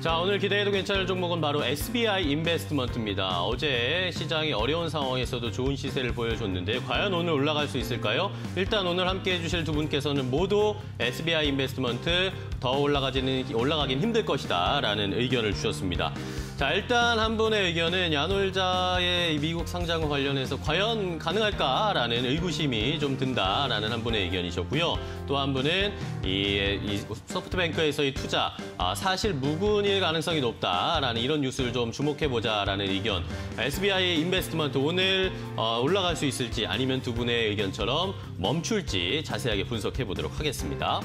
자, 오늘 기대해도 괜찮을 종목은 바로 SBI 인베스트먼트입니다. 어제 시장이 어려운 상황에서도 좋은 시세를 보여줬는데 과연 오늘 올라갈 수 있을까요? 일단 오늘 함께 해주실 두 분께서는 모두 SBI 인베스트먼트 더 올라가지는 올라가긴 힘들 것이다 라는 의견을 주셨습니다. 자, 일단 한 분의 의견은 야놀자의 미국 상장과 관련해서 과연 가능할까라는 의구심이 좀 든다라는 한 분의 의견이셨고요. 또 한 분은 이, 이 소프트뱅크에서의 투자 아, 사실 무근일 가능성이 높다라는 이런 뉴스를 좀 주목해보자라는 의견. SBI 인베스트먼트 오늘 어, 올라갈 수 있을지 아니면 두 분의 의견처럼 멈출지 자세하게 분석해 보도록 하겠습니다.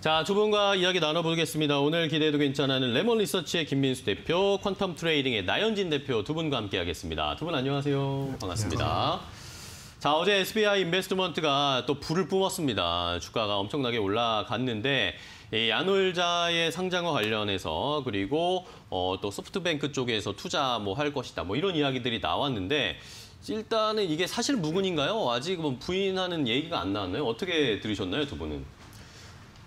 자, 두 분과 이야기 나눠보겠습니다. 오늘 기대해도 괜찮아는 레몬 리서치의 김민수 대표, 퀀텀 트레이딩의 나연진 대표 두 분과 함께하겠습니다. 두 분 안녕하세요. 반갑습니다. 자, 어제 SBI 인베스트먼트가 또 불을 뿜었습니다. 주가가 엄청나게 올라갔는데 이 야놀자의 상장과 관련해서 그리고 어, 또 소프트뱅크 쪽에서 투자 뭐 할 것이다 뭐 이런 이야기들이 나왔는데 일단은 이게 사실 무근인가요? 아직 뭐 부인하는 얘기가 안 나왔나요? 어떻게 들으셨나요, 두 분은?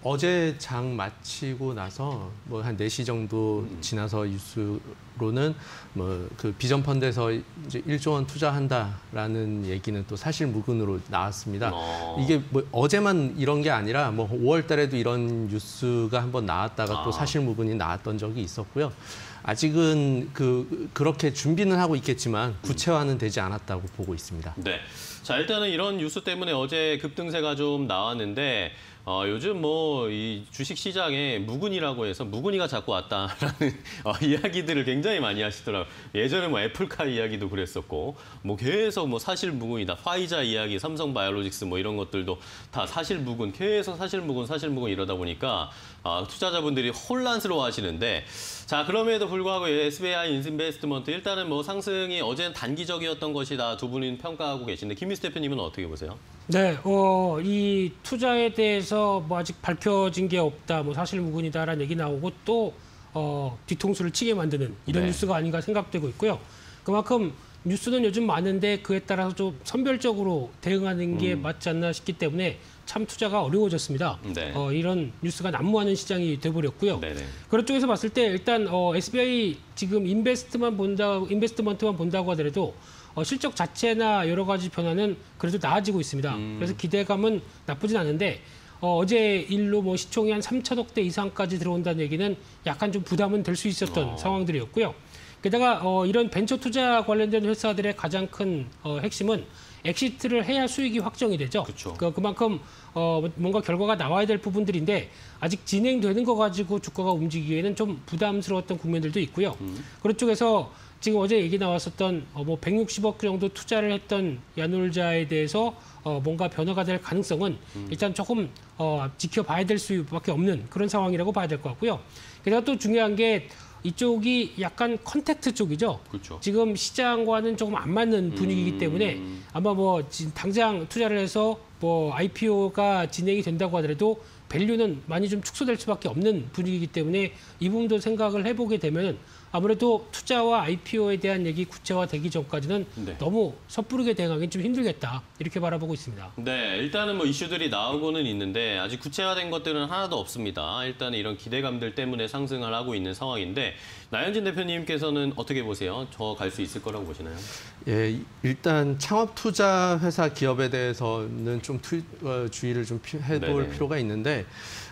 어제 장 마치고 나서 뭐한 4시 정도 지나서 뉴스로는 뭐 그 비전 펀드에서 이제 1조 원 투자한다라는 얘기는 또 사실 무근으로 나왔습니다. 어. 이게 뭐 어제만 이런 게 아니라 뭐 5월 달에도 이런 뉴스가 한번 나왔다가 아. 또 사실 무근이 나왔던 적이 있었고요. 아직은 그 그렇게 준비는 하고 있겠지만 구체화는 되지 않았다고 보고 있습니다. 네. 자, 일단은 이런 뉴스 때문에 어제 급등세가 좀 나왔는데 어, 요즘 뭐 이 주식 시장에 무근이라고 해서 무근이가 자꾸 왔다라는 어, 이야기들을 굉장히 많이 하시더라고요. 예전에 뭐 애플카 이야기도 그랬었고 뭐 계속 뭐 사실 무근이다. 화이자 이야기, 삼성 바이오로직스 뭐 이런 것들도 다 사실 무근, 계속 사실 무근, 사실 무근 이러다 보니까 아, 투자자분들이 혼란스러워 하시는데 자, 그럼에도 불구하고 SBI 인베스트먼트 일단은 뭐 상승이 어제는 단기적이었던 것이다. 두 분이 평가하고 계신데 김민수 대표님은 어떻게 보세요? 네, 어, 이 투자에 대해서 뭐 아직 밝혀진 게 없다, 뭐 사실 무근이다라는 얘기 나오고 또 어, 뒤통수를 치게 만드는 이런 네. 뉴스가 아닌가 생각되고 있고요. 그만큼 뉴스는 요즘 많은데 그에 따라서 좀 선별적으로 대응하는 게 맞지 않나 싶기 때문에 참 투자가 어려워졌습니다. 네. 어, 이런 뉴스가 난무하는 시장이 돼버렸고요. 네네. 그런 쪽에서 봤을 때 일단 어, SBI 지금 인베스트만 본다, 인베스트먼트만 본다고 하더라도 어, 실적 자체나 여러 가지 변화는 그래도 나아지고 있습니다. 그래서 기대감은 나쁘진 않은데 어, 어제 일로 뭐 시총이 한 3천억 대 이상까지 들어온다는 얘기는 약간 좀 부담은 될 수 있었던 어. 상황들이었고요. 게다가 어, 이런 벤처 투자 관련된 회사들의 가장 큰 어, 핵심은 exit를 해야 수익이 확정이 되죠. 그쵸. 그 그만큼 어, 뭔가 결과가 나와야 될 부분들인데 아직 진행되는 거 가지고 주가가 움직이기에는 좀 부담스러웠던 국면들도 있고요. 그런 쪽에서 지금 어제 얘기 나왔었던 어, 뭐 160억 정도 투자를 했던 야놀자에 대해서 어, 뭔가 변화가 될 가능성은 일단 조금 어, 지켜봐야 될 수밖에 없는 그런 상황이라고 봐야 될 것 같고요. 게다가 또 중요한 게 이쪽이 약간 contact 쪽이죠. 그렇죠. 지금 시장과는 조금 안 맞는 분위기이기 때문에 아마 뭐 지금 당장 투자를 해서 뭐 IPO가 진행이 된다고 하더라도 value는 많이 좀 축소될 수밖에 없는 분위기이기 때문에 이 부분도 생각을 해보게 되면 아무래도 투자와 IPO에 대한 얘기 구체화되기 전까지는 네. 너무 섣부르게 대응하기는 좀 힘들겠다 이렇게 바라보고 있습니다. 네, 일단은 뭐 이슈들이 나오고는 있는데 아직 구체화된 것들은 하나도 없습니다. 일단은 이런 기대감들 때문에 상승을 하고 있는 상황인데 나현진 대표님께서는 어떻게 보세요? 저 갈 수 있을 거라고 보시나요? 예, 일단 창업 투자 회사 기업에 대해서는 좀 투, 어, 주의를 좀 피- 해볼 네네. 필요가 있는데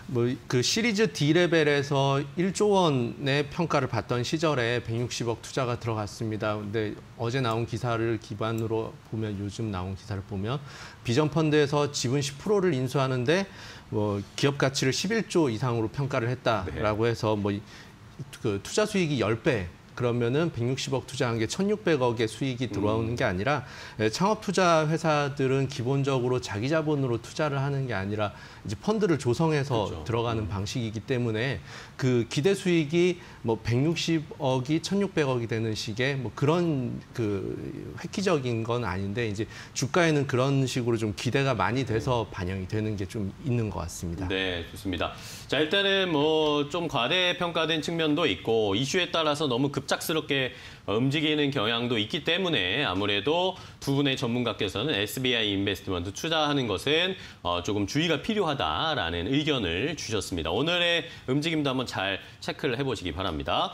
뭐 그 시리즈 D 레벨에서 1조 원의 평가를 받던 시절에 160억 투자가 들어갔습니다. 근데 어제 나온 기사를 기반으로 보면 요즘 나온 기사를 보면 비전 펀드에서 지분 10%를 인수하는데 뭐 기업 가치를 11조 이상으로 평가를 했다라고 해서 뭐 그 투자 수익이 10배 그러면은 160억 투자한 게 1,600억의 수익이 들어오는 게 아니라 예, 창업 투자 회사들은 기본적으로 자기 자본으로 투자를 하는 게 아니라 이제 펀드를 조성해서 그렇죠. 들어가는 방식이기 때문에 그 기대 수익이 뭐 160억이 1,600억이 되는 식의 뭐 그런 그 획기적인 건 아닌데 이제 주가에는 그런 식으로 좀 기대가 많이 돼서 반영이 되는 게 좀 있는 것 같습니다. 네, 좋습니다. 자, 일단은 뭐 좀 과대 평가된 측면도 있고 이슈에 따라서 너무 급 작스럽게 어, 움직이는 경향도 있기 때문에 아무래도 두 분의 전문가께서는 SBI 인베스트먼트 투자하는 것은 어, 조금 주의가 필요하다라는 의견을 주셨습니다. 오늘의 움직임도 한번 잘 체크를 해보시기 바랍니다.